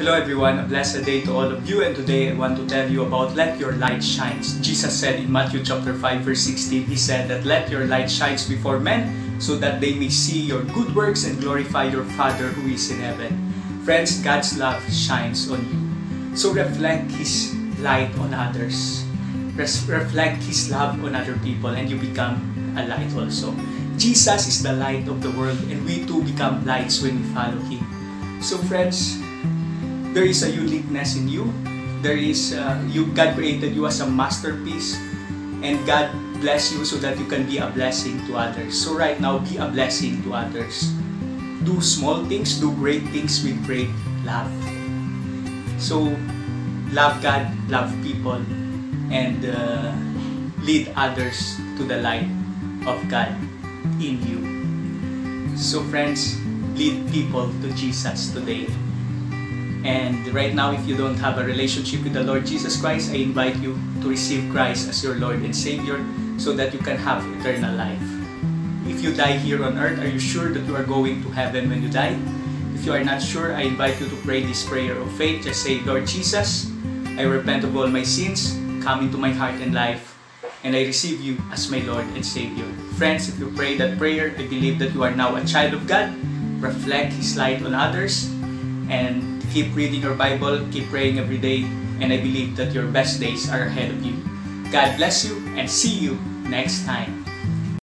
Hello everyone, a blessed day to all of you and today I want to tell you about let your light shines. Jesus said in Matthew chapter 5 verse 16, He said that let your light shines before men so that they may see your good works and glorify your Father who is in heaven. Friends, God's love shines on you. So reflect His light on others. Res- reflect His love on other people and you become a light also. Jesus is the light of the world and we too become lights when we follow Him. So friends, there is a uniqueness in you. There is uh, you. God created you as a masterpiece, and God bless you so that you can be a blessing to others. So right now, be a blessing to others. Do small things, do great things with great love. So love God, love people, and uh, lead others to the light of God in you. So friends, lead people to Jesus today. And right now, if you don't have a relationship with the Lord Jesus Christ, I invite you to receive Christ as your Lord and Savior so that you can have eternal life. If you die here on earth, are you sure that you are going to heaven when you die? If you are not sure, I invite you to pray this prayer of faith. Just say, Lord Jesus, I repent of all my sins, come into my heart and life, and I receive you as my Lord and Savior. Friends, if you pray that prayer, I believe that you are now a child of God. Reflect His light on others, and keep reading your Bible, keep praying every day, and I believe that your best days are ahead of you. God bless you and see you next time.